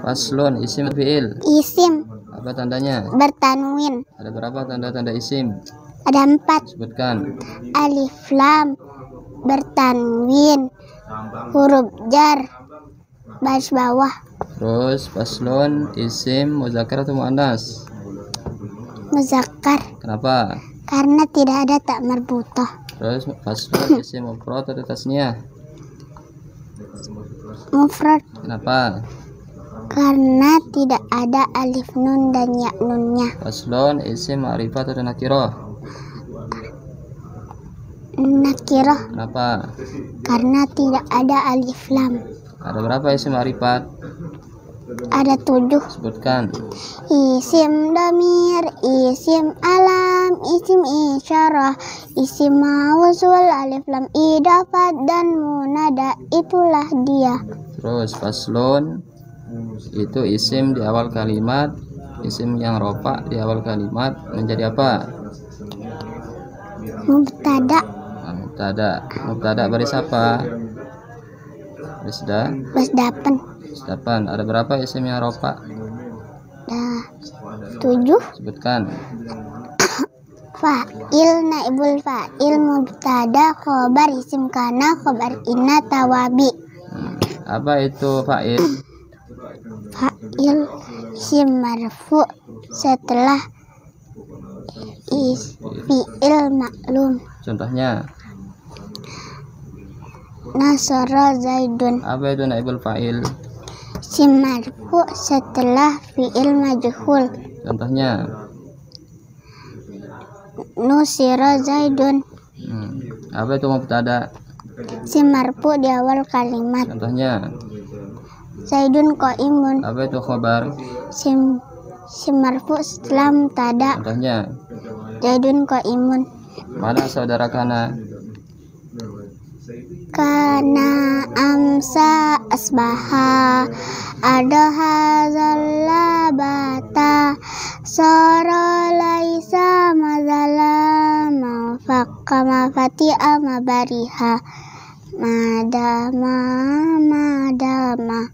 Faslon isim fiil. Isim Apa tandanya? bertanwin. Ada berapa tanda-tanda isim? Ada empat. Sebutkan. Alif lam bertanwin. Huruf jar baris bawah. Terus faslon isim muzakkar atau muannas? Muzakkar Kenapa? karena tidak ada tak marbutoh. Terus faslon isim mufrad atau tasniah? Mufrad Kenapa? Karena tidak ada alif nun dan ya nunnya. Faslon isim ma'rifat atau nakirah? Nakirah Kenapa? karena tidak ada alif lam. Ada berapa isim ma'rifat? Ada tujuh. Sebutkan. Isim damir, isim alam, isim isyarah, isim mausul, alif lam idafat dan munada itulah dia. Terus faslon itu isim di awal kalimat, isim yang ropa di awal kalimat menjadi apa? Mubtada Nah, mubtada. Mubtada baris apa? Baris dah. basdapan Depan ada berapa isim yang ropa? dah tujuh Sebutkan. fa'il naibul fa'il mubtada khobar isim kana khobar inna tawabi Hmm. Apa itu fa'il? Fa'il isim marfu setelah is fi'il maklum. Contohnya, nasara zaidun. Apa itu naibul fa'il? isim marfu setelah fi'il majhul. Contohnya, nusira zaidun. Hmm. apa itu mubtada? isim marfu di awal kalimat. Contohnya, zaidun qaimun. Apa itu khobar? sim sim marfu setelah mubtada Contohnya, zaidun qaimun. Mana saudara kana? kana amsa asbaha ada hazal bata soro laisa mazala mafakka mafati amabariha madama madama